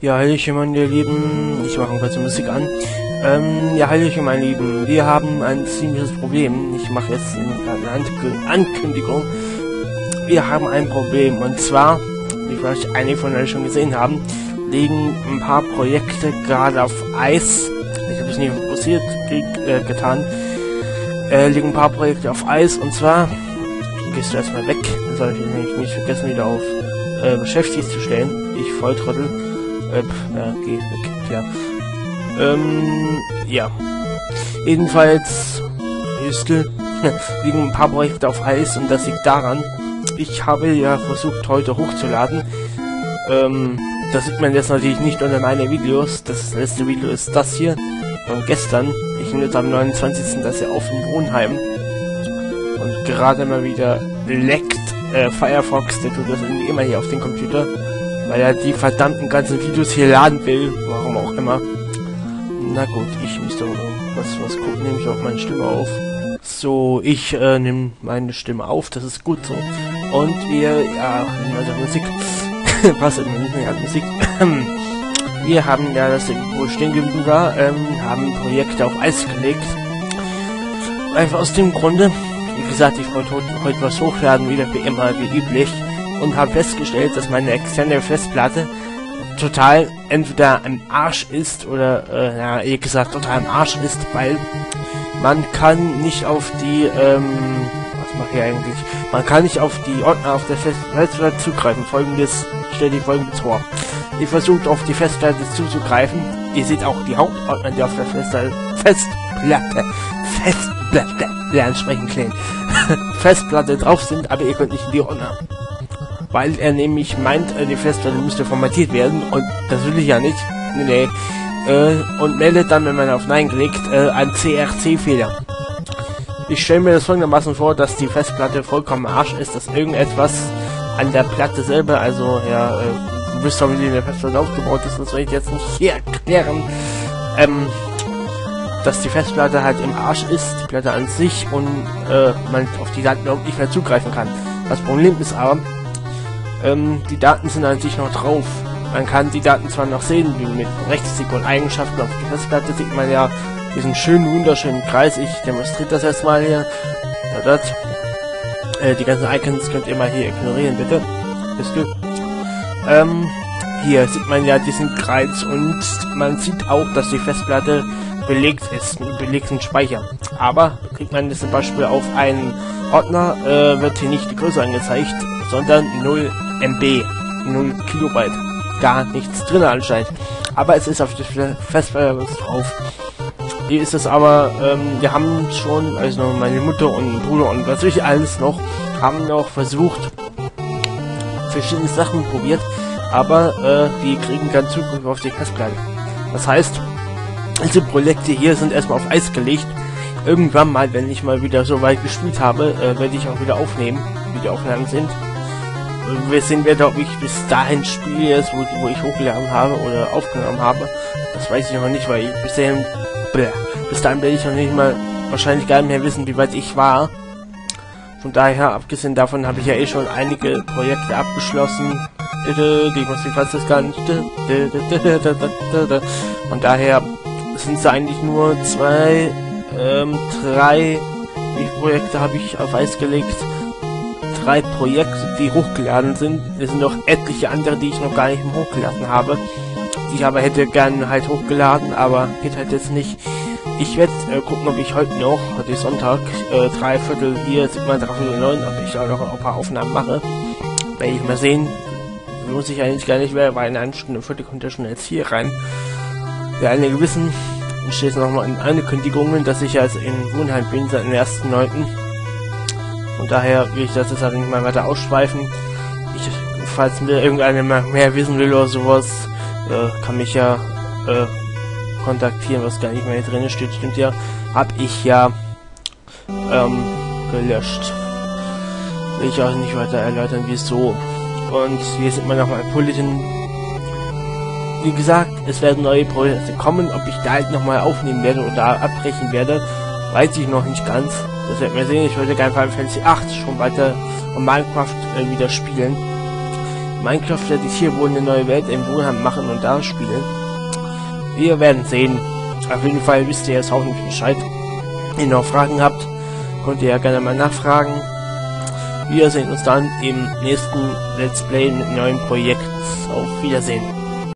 Ja, Hallöchen, meine Lieben. Ich mache kurz Musik an. Ähm, ja, Hallöchen, meine Lieben. Wir haben ein ziemliches Problem. Ich mache jetzt eine Ankü- Ankündigung. Wir haben ein Problem. Und zwar, wie vielleicht einige von euch schon gesehen haben, liegen ein paar Projekte gerade auf Eis. Ich habe es nicht ge äh, getan. Äh, liegen ein paar Projekte auf Eis. Und zwar, gehst du erstmal weg. Dann soll ich nämlich nicht vergessen, wieder auf äh, beschäftigt zu stellen. Ich Volltrottel. Äh, pf, ja, geh weg, ja. Ähm, ja. Jedenfalls, Hüstel, liegen ein paar Projekte auf Eis und das liegt daran, ich habe ja versucht, heute hochzuladen. Ähm, das sieht man jetzt natürlich nicht unter meine Videos. Das letzte Video ist das hier von gestern. Ich nehme jetzt am 29. das hier auf in Wohnheim. Und gerade mal wieder leckt äh, Firefox, der tut das irgendwie immer hier auf den Computer weil er die verdammten ganzen Videos hier laden will, warum auch immer. Na gut, ich müsste was, was gucken, nehme ich auch meine Stimme auf. So, ich äh, nehme meine Stimme auf, das ist gut so. Und wir, ja, also Musik, passt immer nicht Musik. wir haben ja das irgendwo stehen geblieben war, ähm, haben Projekte auf Eis gelegt. Einfach aus dem Grunde, wie gesagt, ich wollte heute, heute was hochladen, wieder wie immer, wie üblich und habe festgestellt, dass meine externe Festplatte total entweder im Arsch ist oder, äh, ja, eher gesagt, total im Arsch ist, weil man kann nicht auf die, ähm, was mache ich eigentlich? Man kann nicht auf die Ordner auf der Festplatte zugreifen. Folgendes, stell dir folgendes vor. Ihr versucht auf die Festplatte zuzugreifen. Ihr seht auch die Hauptordner, die auf der Festplatte, Festplatte, Festplatte, lernen sprechen klingt, Festplatte drauf sind, aber ihr könnt nicht in die Ordner weil er nämlich meint, äh, die Festplatte müsste formatiert werden und das will ich ja nicht. Nee, nee. Äh, und meldet dann, wenn man auf Nein klickt, äh, einen CRC-Fehler. Ich stelle mir das folgendermaßen vor, dass die Festplatte vollkommen Arsch ist, dass irgendetwas an der Platte selber, also ja, äh, wisst doch, wie die Festplatte aufgebaut ist, das soll ich jetzt nicht hier erklären. Ähm, dass die Festplatte halt im Arsch ist, die Platte an sich und äh, man auf die Daten überhaupt nicht mehr zugreifen kann. Das Problem ist aber, ähm, die Daten sind an sich noch drauf. Man kann die Daten zwar noch sehen, wie mit Rechtsklick und Eigenschaften auf der Festplatte sieht man ja diesen schönen, wunderschönen Kreis. Ich demonstriere das erstmal hier. Da, das. Äh, die ganzen Icons könnt ihr mal hier ignorieren, bitte. Ist gut. Ähm, hier sieht man ja diesen Kreis und man sieht auch, dass die Festplatte belegt ist, mit belegten Speicher. Aber kriegt man das zum Beispiel auf einen Ordner, äh, wird hier nicht die Größe angezeigt, sondern 0 MB, 0 Kilobyte. Gar nichts drin anscheinend. Aber es ist auf der Festplatte drauf. Hier ist es aber, ähm, wir haben schon, also meine Mutter und Bruder und was ich alles noch, haben noch versucht, verschiedene Sachen probiert, aber äh, die kriegen keinen Zugriff auf die Festplatte. Das heißt, diese Projekte hier sind erstmal auf Eis gelegt. Irgendwann mal, wenn ich mal wieder so weit gespielt habe, äh, werde ich auch wieder aufnehmen, wie die Aufnahmen sind. Wir sehen werde, ob ich bis dahin spiele, wo, wo ich hochgeladen habe oder aufgenommen habe. Das weiß ich noch nicht, weil ich bis dahin, bläh, bis dahin werde ich noch nicht mal wahrscheinlich gar nicht mehr wissen, wie weit ich war. Von daher, abgesehen davon, habe ich ja eh schon einige Projekte abgeschlossen. Die muss ich fast das gar nicht. Von daher sind es eigentlich nur zwei, ähm, drei Projekte habe ich auf Eis gelegt. Drei Projekte, die hochgeladen sind. Es sind noch etliche andere, die ich noch gar nicht hochgeladen habe. Die ich aber hätte gern halt hochgeladen, aber geht halt jetzt nicht. Ich werde äh, gucken, ob ich heute noch, heute ist Sonntag, äh, drei Viertel hier, sieht man dreiviertel neun, ob ich auch noch ein paar Aufnahmen mache. Werde ich mal sehen. Muss ich eigentlich gar nicht mehr, weil in einer Stunde Viertel kommt ja schon jetzt hier rein. Wer einige wissen, steht nochmal in Ankündigungen, dass ich jetzt in Wohnheim bin seit dem 1.9. Und daher will ich das halt nicht mal weiter ausschweifen. Ich, falls mir irgendeiner mehr, wissen will oder sowas, äh, kann mich ja äh, kontaktieren, was gar nicht mehr hier drin steht. Stimmt ja, hab ich ja ähm, gelöscht. Will ich auch nicht weiter erläutern, wieso. Und hier sieht man nochmal Bulletin wie gesagt, es werden neue Projekte kommen. Ob ich da halt nochmal aufnehmen werde oder abbrechen werde, weiß ich noch nicht ganz. Das werden wir sehen. Ich würde gerne Final Fantasy 8 schon weiter und Minecraft äh, wieder spielen. Minecraft werde ich hier wohl eine neue Welt in Wohnheim machen und da spielen. Wir werden sehen. Auf jeden Fall wisst ihr jetzt auch nicht Bescheid. Wenn ihr noch Fragen habt, könnt ihr ja gerne mal nachfragen. Wir sehen uns dann im nächsten Let's Play mit neuen Projekt. Auf Wiedersehen.